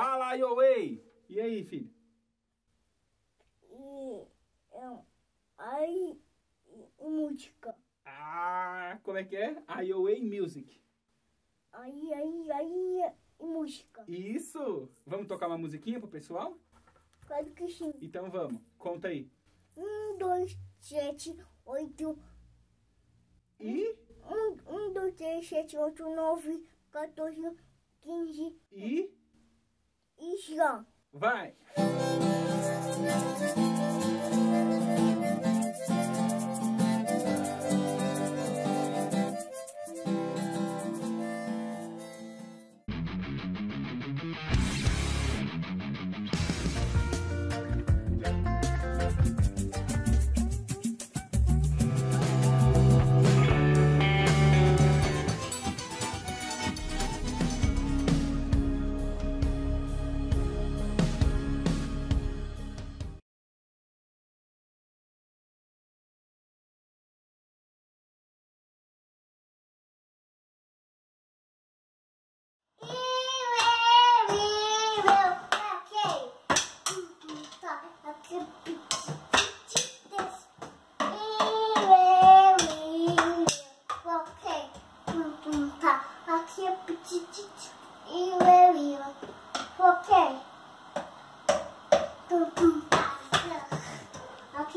Fala, Ioei! E aí, filho? E, é, aí, música. Ah, como é que é? Ioei Music. Aí, aí, aí, música. Isso! Vamos tocar uma musiquinha pro pessoal? Claro que sim. Então vamos, conta aí. Um, dois, sete, oito. E? Um, um dois, três, sete, oito, nove, 14, 15 e. E já. Vai!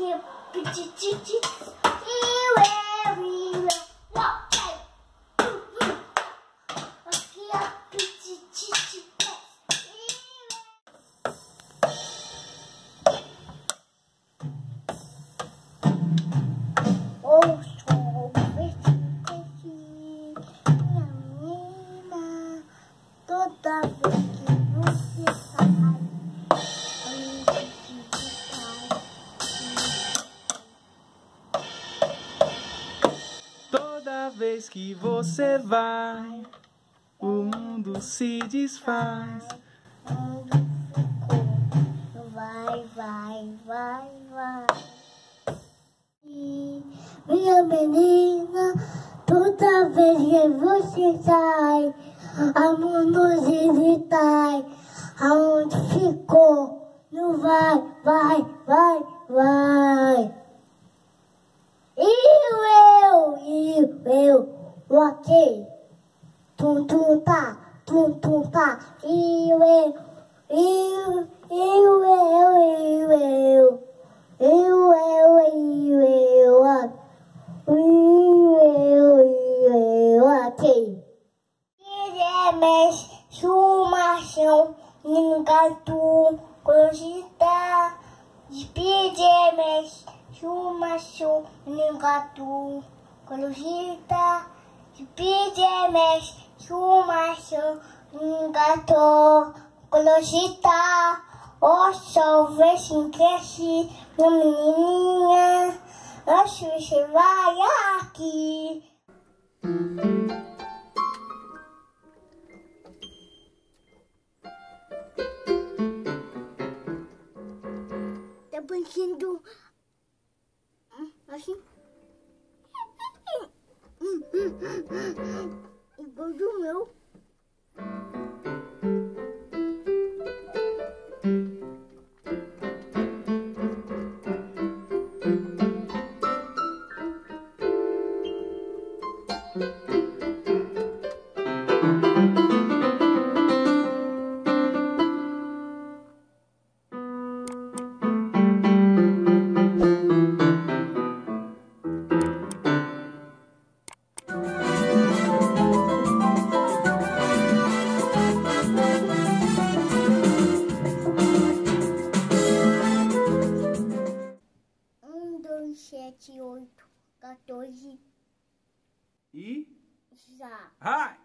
маленькие птички. Vez que você vai, o mundo se desfaz. Vai, vai, vai, vai. E minha menina, toda vez que você sai, a mundo se desfaz. Aonde ficou? Não vai, vai, vai, vai. Eu, eu, eu, ok. Tum, tum, tá, tum, tum, tá. Eu, eu, eu, eu, eu, eu, eu. Eu, eu, eu, eu, eu, eu, eu, ok. Iremos, chumação, engatu, cogita, despedimos. Chumachu, Ningatu, Colugita, Pijemes, Chumachu, Ningato, Colugita, o sol se cresce, uma menininha, a Xuxa vai aqui. Tá parecendo assim. 이거좀 해. 6, 7, 8, 14. E? Já. Ai!